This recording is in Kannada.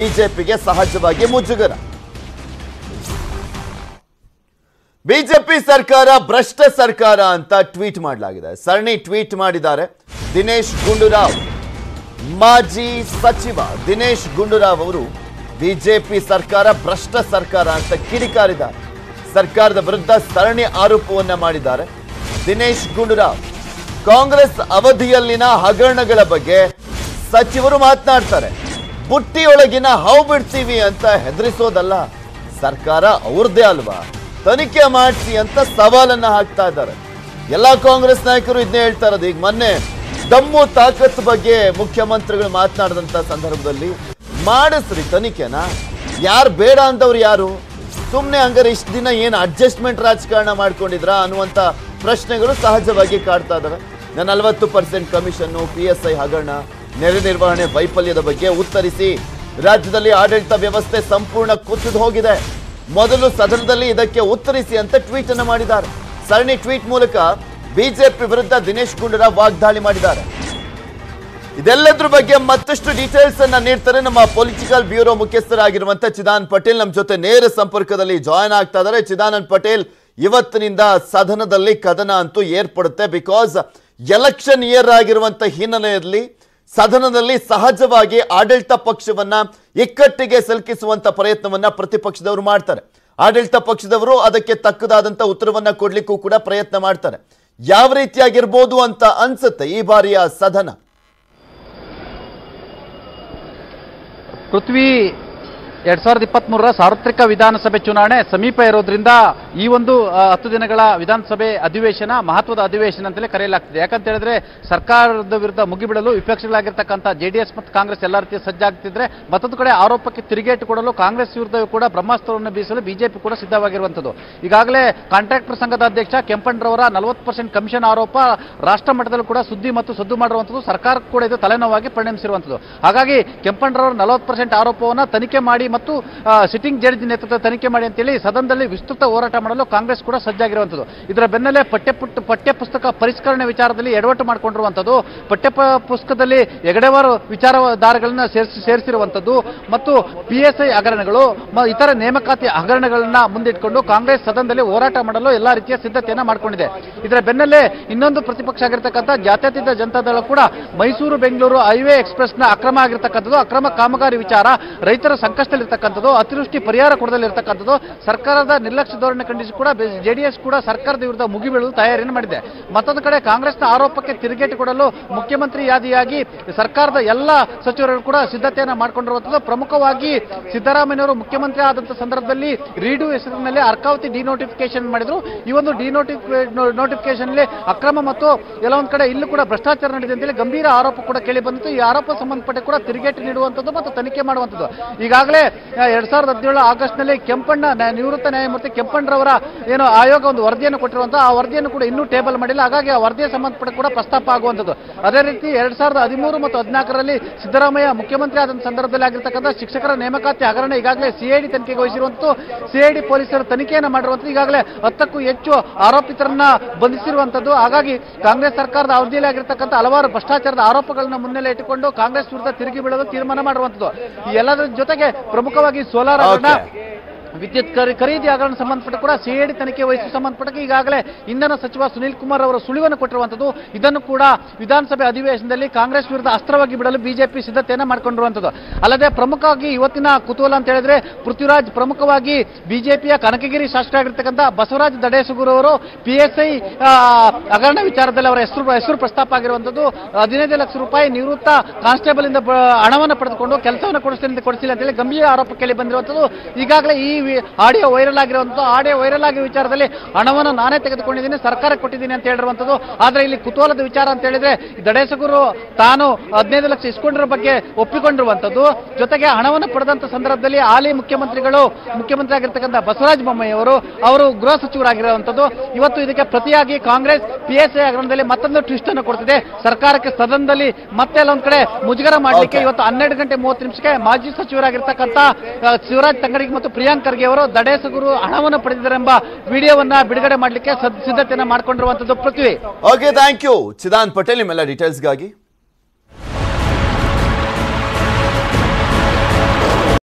ಬಿಜೆಪಿಗೆ ಸಹಜವಾಗಿ ಮುಜುಗರ. ಬಿಜೆಪಿ ಸರ್ಕಾರ ಭ್ರಷ್ಟ ಸರ್ಕಾರ ಅಂತ ಟ್ವೀಟ್ ಮಾಡಲಾಗಿದೆ. ಸರಣಿ ಟ್ವೀಟ್ ಮಾಡಿದ್ದಾರೆ ದಿನೇಶ್ ಗುಂಡೂರಾವ್. ಮಾಜಿ ಸಚಿವ ದಿನೇಶ್ ಗುಂಡೂರಾವ್ ಅವರು ಬಿಜೆಪಿ ಸರ್ಕಾರ ಭ್ರಷ್ಟ ಸರ್ಕಾರ ಅಂತ ಕಿಡಿಕಾರಿದ್ದಾರೆ. ಸರ್ಕಾರದ ವಿರುದ್ಧ ಸರಣಿ ಆರೋಪವನ್ನ ಮಾಡಿದ್ದಾರೆ ದಿನೇಶ್ ಗುಂಡೂರಾವ್. ಕಾಂಗ್ರೆಸ್ ಅವಧಿಯಲ್ಲಿನ ಹಗರಣಗಳ ಬಗ್ಗೆ ಸಚಿವರು ಮಾತನಾಡ್ತಾರೆ. ಬುಟ್ಟಿಯೊಳಗಿನ ಹಾವು ಬಿಡ್ತೀವಿ ಅಂತ ಹೆದರಿಸೋದಲ್ಲ, ಸರ್ಕಾರ ಅವ್ರದ್ದೇ ಅಲ್ವಾ? ತನಿಖೆ ಮಾಡಿಸಿ ಅಂತ ಸವಾಲನ್ನ ಹಾಕ್ತಾ ಇದ್ದಾರೆ. ಎಲ್ಲಾ ಕಾಂಗ್ರೆಸ್ ನಾಯಕರು ಇದನ್ನೇ ಹೇಳ್ತಾ ಇರೋದು, ಈಗ ಮೊನ್ನೆ ದಮ್ಮು ತಾಕತ್ ಬಗ್ಗೆ ಮುಖ್ಯಮಂತ್ರಿಗಳು ಮಾತನಾಡಿದಂತ ಸಂದರ್ಭದಲ್ಲಿ, ಮಾಡಿಸ್ರಿ ತನಿಖೆನ. ಯಾರು ಬೇಡ ಅಂತವ್ರು ಯಾರು? ಸುಮ್ಮನೆ ಹಂಗಾರೆ ಇಷ್ಟು ದಿನ ಏನು ಅಡ್ಜಸ್ಟ್ಮೆಂಟ್ ರಾಜಕಾರಣ ಮಾಡ್ಕೊಂಡಿದ್ರಾ ಅನ್ನುವಂಥ ಪ್ರಶ್ನೆಗಳು ಸಹಜವಾಗಿ ಕಾಡ್ತಾ ನಾನು ನಲವತ್ತು percent commission P S I ಹಗರಣ. ನೆರೆ ನಿರ್ವಹಣೆ ವೈಫಲ್ಯದ ಬಗ್ಗೆ ಉತ್ತರಿಸಿ, ರಾಜ್ಯದಲ್ಲಿ ಆಡಳಿತ ವ್ಯವಸ್ಥೆ ಸಂಪೂರ್ಣ ಕುಸಿದು ಹೋಗಿದೆ. ಮೊದಲು ಸದನದಲ್ಲಿ ಇದಕ್ಕೆ ಉತ್ತರಿಸಿ ಅಂತ ಟ್ವೀಟ್ ಅನ್ನು ಮಾಡಿದ್ದಾರೆ. ಸರಣಿ ಟ್ವೀಟ್ ಮೂಲಕ ಬಿಜೆಪಿ ವಿರುದ್ಧ ದಿನೇಶ್ ಗುಂಡೂರಾವ್ ವಾಗ್ದಾಳಿ ಮಾಡಿದ್ದಾರೆ. ಇದೆಲ್ಲದ್ರ ಬಗ್ಗೆ ಮತ್ತಷ್ಟು ಡೀಟೇಲ್ಸ್ ಅನ್ನ ನೀಡ್ತಾರೆ ನಮ್ಮ ಪೊಲಿಟಿಕಲ್ ಬ್ಯೂರೋ ಮುಖ್ಯಸ್ಥರಾಗಿರುವಂತ ಚಿದಾನ್ ಪಟೇಲ್. ನಮ್ಮ ಜೊತೆ ನೇರ ಸಂಪರ್ಕದಲ್ಲಿ ಜಾಯ್ನ್ ಆಗ್ತಾ ಇದ್ದಾರೆ. ಚಿದಾನಂದ್ ಪಟೇಲ್, ಇವತ್ತಿನಿಂದ ಸದನದಲ್ಲಿ ಕದನ ಅಂತೂ ಏರ್ಪಡುತ್ತೆ ಬಿಕಾಸ್ ಎಲೆಕ್ಷನ್ ಇಯರ್ ಆಗಿರುವಂತಹ ಹಿನ್ನೆಲೆಯಲ್ಲಿ ಸದನದಲ್ಲಿ ಸಹಜವಾಗಿ ಆಡಳಿತ ಪಕ್ಷವನ್ನ ಇಕ್ಕಟ್ಟಿಗೆ ಸಿಲುಕಿಸುವಂತ ಪ್ರಯತ್ನವನ್ನ ಪ್ರತಿಪಕ್ಷದವರು ಮಾಡ್ತಾರೆ. ಆಡಳಿತ ಪಕ್ಷದವರು ಅದಕ್ಕೆ ತಕ್ಕದಾದಂತ ಉತ್ತರವನ್ನ ಕೊಡ್ಲಿಕ್ಕೂ ಕೂಡ ಪ್ರಯತ್ನ ಮಾಡ್ತಾರೆ. ಯಾವ ರೀತಿಯಾಗಿರ್ಬೋದು ಅಂತ ಅನ್ಸುತ್ತೆ ಈ ಬಾರಿಯ ಸದನ? ಪೃಥ್ವಿ ಎರಡ್ ಸಾವಿರದ ಇಪ್ಪತ್ಮೂರರ ಸಾರ್ವತ್ರಿಕ ವಿಧಾನಸಭೆ ಚುನಾವಣೆ ಸಮೀಪ ಇರೋದ್ರಿಂದ ಈ ಒಂದು ಹತ್ತು ದಿನಗಳ ವಿಧಾನಸಭೆ ಅಧಿವೇಶನ ಮಹತ್ವದ ಅಧಿವೇಶನ ಅಂತಲೇ ಕರೆಯಲಾಗ್ತಿದೆ. ಯಾಕಂತ ಹೇಳಿದ್ರೆ ಸರ್ಕಾರದ ವಿರುದ್ಧ ಮುಗಿಬಿಡಲು ವಿಪಕ್ಷಗಳಾಗಿರ್ತಕ್ಕಂಥ ಜೆಡಿಎಸ್ ಮತ್ತು ಕಾಂಗ್ರೆಸ್ ಎಲ್ಲ ರೀತಿಯ ಸಜ್ಜಾಗ್ತಿದ್ರೆ ಮತ್ತೊಂದು ಕಡೆ ಆರೋಪಕ್ಕೆ ತಿರುಗೇಟು ಕೊಡಲು ಕಾಂಗ್ರೆಸ್ ವಿರುದ್ಧವೂ ಕೂಡ ಬ್ರಹ್ಮಾಸ್ತ್ರವನ್ನು ಬೀಸಲು ಬಿಜೆಪಿ ಕೂಡ ಸಿದ್ಧವಾಗಿರುವಂಥದ್ದು. ಈಗಾಗಲೇ ಕಾಂಟ್ರಾಕ್ಟರ್ ಸಂಘದ ಅಧ್ಯಕ್ಷ ಕೆಂಪಣ್ಣರವರ ನಲವತ್ತು ಪರ್ಸೆಂಟ್ ಕಮಿಷನ್ ಆರೋಪ ರಾಷ್ಟ್ರ ಮಟ್ಟದಲ್ಲಿ ಕೂಡ ಸುದ್ದಿ ಮತ್ತು ಸದ್ದು ಮಾಡಿರುವಂಥದ್ದು ಸರ್ಕಾರ ಕೂಡ ಇದು ತಲೆನೋವಾಗಿ ಪರಿಣಮಿಸಿರುವಂಥದ್ದು. ಹಾಗಾಗಿ ಕೆಂಪಣ್ಣರವರ ನಲವತ್ತು ಪರ್ಸೆಂಟ್ ಆರೋಪವನ್ನು ತನಿಖೆ ಮಾಡಿ ಮತ್ತು ಸಿಟ್ಟಿಂಗ್ ಜಡ್ಜ್ ನೇತೃತ್ವ ತನಿಖೆ ಮಾಡಿ ಅಂತೇಳಿ ಸದನದಲ್ಲಿ ವಿಸ್ತೃತ ಹೋರಾಟ ಮಾಡಲು ಕಾಂಗ್ರೆಸ್ ಕೂಡ ಸಜ್ಜಾಗಿರುವಂಥದ್ದು. ಇದರ ಬೆನ್ನಲ್ಲೇ ಪಠ್ಯ ಪಠ್ಯಪುಸ್ತಕ ಪಠ್ಯ ಪುಸ್ತಕ ಪರಿಷ್ಕರಣೆ ವಿಚಾರದಲ್ಲಿ ಎಡವಟ್ಟು ಮಾಡಿಕೊಂಡಿರುವಂಥದ್ದು. ಪಠ್ಯ ಪುಸ್ತಕದಲ್ಲಿ ಎಗಡೆವಾರು ವಿಚಾರಧಾರೆಗಳನ್ನ ಸೇರಿಸಿ, ಸೇರಿಸಿರುವಂಥದ್ದು ಮತ್ತು ಪಿ ಎಸ್ ಐ ಹಗರಣಗಳು ಇತರ ನೇಮಕಾತಿ ಹಗರಣಗಳನ್ನ ಮುಂದಿಟ್ಕೊಂಡು ಕಾಂಗ್ರೆಸ್ ಸದನದಲ್ಲಿ ಹೋರಾಟ ಮಾಡಲು ಎಲ್ಲಾ ರೀತಿಯ ಸಿದ್ಧತೆಯನ್ನ ಮಾಡಿಕೊಂಡಿದೆ. ಇದರ ಬೆನ್ನಲ್ಲೇ ಇನ್ನೊಂದು ಪ್ರತಿಪಕ್ಷ ಆಗಿರ್ತಕ್ಕಂಥ ಜಾತ್ಯತೀತ ಜನತಾದಳ ಕೂಡ ಮೈಸೂರು ಬೆಂಗಳೂರು ಹೈವೇ ಎಕ್ಸ್ಪ್ರೆಸ್ನ ಅಕ್ರಮ ಆಗಿರ್ತಕ್ಕಂಥದ್ದು. ಅಕ್ರಮ ಕಾಮಗಾರಿ ವಿಚಾರ ರೈತರ ಸಂಕಷ್ಟದಲ್ಲಿರ್ತಕ್ಕಂಥದ್ದು. ಅತಿವೃಷ್ಟಿ ಪರಿಹಾರ ಕೊಡದಲ್ಲಿರ್ತಕ್ಕಂಥದ್ದು. ಸರ್ಕಾರದ ನಿರ್ಲಕ್ಷ್ಯ ಧೋರಣೆ ಖಂಡಿಸಿ ಕೂಡ ಜೆಡಿಎಸ್ ಕೂಡ ಸರ್ಕಾರದ ವಿರುದ್ಧ ಮುಗಿಬೀಳಲು ತಯಾರಿಯನ್ನು ಮಾಡಿದೆ. ಮತ್ತೊಂದು ಕಡೆ ಕಾಂಗ್ರೆಸ್ನ ಆರೋಪಕ್ಕೆ ತಿರುಗೇಟು ಕೊಡಲು ಮುಖ್ಯಮಂತ್ರಿ ಯಾದಿಯಾಗಿ ಸರ್ಕಾರದ ಎಲ್ಲ ಸಚಿವರು ಕೂಡ ಸಿದ್ಧತೆಯನ್ನ ಮಾಡಿಕೊಂಡಿರುವಂಥದ್ದು ಪ್ರಮುಖವಾಗಿ ಸಿದ್ದರಾಮಯ್ಯವರು ಮುಖ್ಯಮಂತ್ರಿ ಆದಂತ ಸಂದರ್ಭದಲ್ಲಿ ರೀಡು ಹೆಸರಿನಲ್ಲಿ ಅರ್ಕಾವತಿ ಡಿನೋಟಿಫಿಕೇಶನ್ ಮಾಡಿದ್ರು. ಈ ಒಂದು ಡಿನೋಟಿಫಿಕೇಶನ್ ಅಕ್ರಮ ಮತ್ತು ಕೆಲವೊಂದು ಕಡೆ ಇಲ್ಲೂ ಕೂಡ ಭ್ರಷ್ಟಾಚಾರ ನಡೆದಿದೆ ಅಂತೇಳಿ ಗಂಭೀರ ಆರೋಪ ಕೂಡ ಕೇಳಿ ಬಂದಿತ್ತು. ಈ ಆರೋಪ ಸಂಬಂಧಪಟ್ಟ ಕೂಡ ತಿರುಗೇಟು ನೀಡುವಂಥದ್ದು ಮತ್ತು ತನಿಖೆ ಮಾಡುವಂಥದ್ದು ಈಗಾಗಲೇ ಎರಡ್ ಸಾವಿರದ ಹದಿನೇಳು ಆಗಸ್ಟ್ನಲ್ಲಿ ಕೆಂಪಣ್ಣ ನಿವೃತ್ತ ನ್ಯಾಯಮೂರ್ತಿ ಕೆಂಪಣ್ಣರವರ ಏನು ಆಯೋಗ ಒಂದು ವರದಿಯನ್ನು ಕೊಟ್ಟಿರುವಂತಹ ಆ ವರದಿಯನ್ನು ಕೂಡ ಇನ್ನೂ ಟೇಬಲ್ ಮಾಡಿಲ್ಲ. ಹಾಗಾಗಿ ಆ ವರದಿಯ ಸಂಬಂಧಪಟ್ಟ ಕೂಡ ಪ್ರಸ್ತಾಪ ಆಗುವಂಥದ್ದು. ಅದೇ ರೀತಿ ಎರಡ್ ಸಾವಿರದ ಹದಿಮೂರು ಮತ್ತು ಹದಿನಾಲ್ಕರಲ್ಲಿ ಸಿದ್ದರಾಮಯ್ಯ ಮುಖ್ಯಮಂತ್ರಿ ಆದ ಸಂದರ್ಭದಲ್ಲಿ ಆಗಿರ್ತಕ್ಕಂಥ ಶಿಕ್ಷಕರ ನೇಮಕಾತಿ ಹಗರಣ ಈಗಾಗಲೇ ಸಿಐಡಿ ತನಿಖೆಗೆ ವಹಿಸಿರುವಂತೂ ಸಿಐಡಿ ಪೊಲೀಸರು ತನಿಖೆಯನ್ನು ಮಾಡಿರುವಂತದ್ದು ಈಗಾಗಲೇ ಹತ್ತಕ್ಕೂ ಹೆಚ್ಚು ಆರೋಪಿತರನ್ನ ಬಂಧಿಸಿರುವಂತದ್ದು ಹಾಗಾಗಿ ಕಾಂಗ್ರೆಸ್ ಸರ್ಕಾರದ ಅವಧಿಯಲ್ಲಿ ಆಗಿರ್ತಕ್ಕಂಥ ಹಲವಾರು ಭ್ರಷ್ಟಾಚಾರದ ಆರೋಪಗಳನ್ನ ಮುನ್ನೆಲೆ ಇಟ್ಟುಕೊಂಡು ಕಾಂಗ್ರೆಸ್ ವಿರುದ್ಧ ತಿರುಗಿ ಬೀಳಲು ತೀರ್ಮಾನ ಮಾಡಿರುವಂತದ್ದು ಎಲ್ಲದರ ಜೊತೆಗೆ ಪ್ರಮುಖವಾಗಿ ಸೋಲಾರ್ ಹಗರಣ ವಿದ್ಯುತ್ ಖರೀ- ಖರೀದಿ ಹಗರಣ ಸಂಬಂಧಪಟ್ಟ ಕೂಡ ಸಿಐಡಿ ತನಿಖೆ ವಹಿಸಿ ಸಂಬಂಧಪಟ್ಟಕ್ಕೆ ಈಗಾಗಲೇ ಇಂಧನ ಸಚಿವ ಸುನೀಲ್ ಕುಮಾರ್ ಅವರ ಸುಳಿವನ್ನು ಕೊಟ್ಟಿರುವಂತದ್ದು ಇದನ್ನು ಕೂಡ ವಿಧಾನಸಭೆ ಅಧಿವೇಶನದಲ್ಲಿ ಕಾಂಗ್ರೆಸ್ ವಿರುದ್ಧ ಅಸ್ತ್ರವಾಗಿ ಬಿಡಲು ಬಿಜೆಪಿ ಸಿದ್ಧತೆಯನ್ನು ಮಾಡಿಕೊಂಡಿರುವಂತದ್ದು ಅಲ್ಲದೆ ಪ್ರಮುಖವಾಗಿ ಇವತ್ತಿನ ಕುತೂಹಲ ಅಂತ ಹೇಳಿದ್ರೆ ಪೃಥ್ವಿರಾಜ್ ಪ್ರಮುಖವಾಗಿ ಬಿಜೆಪಿಯ ಕನಕಗಿರಿ ಶಾಸಕರಾಗಿರ್ತಕ್ಕಂಥ ಬಸವರಾಜ್ ದಡೇಸುಗುರು ಅವರು ಪಿಎಸ್ಐ ಹಗರಣ ವಿಚಾರದಲ್ಲಿ ಅವರ ಹೆಸರು ಹೆಸರು ಪ್ರಸ್ತಾಪ ಆಗಿರುವಂತದ್ದು ಹದಿನೈದು ಲಕ್ಷ ರೂಪಾಯಿ ನಿವೃತ್ತ ಕಾನ್ಸ್ಟೇಬಲ್ ಇಂದ ಹಣವನ್ನು ಪಡೆದುಕೊಂಡು ಕೆಲಸವನ್ನು ಕೊಡಿಸ್ತೀನಿ ಕೊಡಿಸಿಲ್ಲ ಅಂತೇಳಿ ಗಂಭೀರ ಆರೋಪ ಕೇಳಿ ಬಂದಿರುವಂತದ್ದು ಈಗಾಗಲೇ ಈ ಆಡಿಯೋ ವೈರಲ್ ಆಗಿರುವಂತದ್ದು ಆಡಿಯೋ ವೈರಲ್ ಆಗಿರೋ ವಿಚಾರದಲ್ಲಿ ಹಣವನ್ನು ನಾನೇ ತೆಗೆದುಕೊಂಡಿದ್ದೀನಿ ಸರ್ಕಾರಕ್ಕೆ ಕೊಟ್ಟಿದ್ದೀನಿ ಅಂತ ಹೇಳಿರುವಂತದ್ದು. ಆದರೆ ಇಲ್ಲಿ ಕುತೂಹಲದ ವಿಚಾರ ಅಂತ ಹೇಳಿದ್ರೆ ದಡೇಸಗುರು ತಾನು ಹದಿನೈದು ಲಕ್ಷ ಇಸ್ಕೊಂಡಿರೋ ಬಗ್ಗೆ ಒಪ್ಪಿಕೊಂಡಿರುವಂತದ್ದು. ಜೊತೆಗೆ ಹಣವನ್ನು ಪಡೆದಂತ ಸಂದರ್ಭದಲ್ಲಿ ಹಾಲಿ ಮುಖ್ಯಮಂತ್ರಿಗಳು ಮುಖ್ಯಮಂತ್ರಿ ಆಗಿರ್ತಕ್ಕಂಥ ಬಸವರಾಜ ಬೊಮ್ಮಾಯಿ ಅವರು ಅವರು ಗೃಹ ಸಚಿವರಾಗಿರುವಂಥದ್ದು ಇವತ್ತು ಇದಕ್ಕೆ ಪ್ರತಿಯಾಗಿ ಕಾಂಗ್ರೆಸ್ ಪಿ ಎಸ್ ಐ ಹಗರಣದಲ್ಲಿ ಮತ್ತೊಂದು ಟ್ವಿಸ್ಟ್ ಅನ್ನು ಕೊಡ್ತಿದೆ. ಸರ್ಕಾರಕ್ಕೆ ಸದನದಲ್ಲಿ ಮತ್ತೆ ಅಲ್ಲೊಂದ್ ಕಡೆ ಮುಜುಗರ ಮಾಡಲಿಕ್ಕೆ ಇವತ್ತು ಹನ್ನೆರಡು ಗಂಟೆ ಮೂವತ್ತು ನಿಮಿಷಕ್ಕೆ ಮಾಜಿ ಸಚಿವರಾಗಿರ್ತಕ್ಕಂಥ ಶಿವರಾಜ್ ತಂಗಡಿಗೆ ಮತ್ತು ಪ್ರಿಯಾಂಕ್ ಖರ್ಗೆ ಅವರು ದಡೇಸಗುರು ಹಣವನ್ನು ಪಡೆದಿದ್ದಾರೆ ಎಂಬ ವಿಡಿಯೋವನ್ನ ಬಿಡುಗಡೆ ಮಾಡಲಿಕ್ಕೆ ಸಿದ್ಧತೆಯನ್ನು ಮಾಡಿಕೊಂಡಿರುವಂತದ್ದು Prithvi okay thank you Chidan Patel ನಿಮ್ಮೆಲ್ಲ ಡೀಟೇಲ್ಸ್ಗಾಗಿ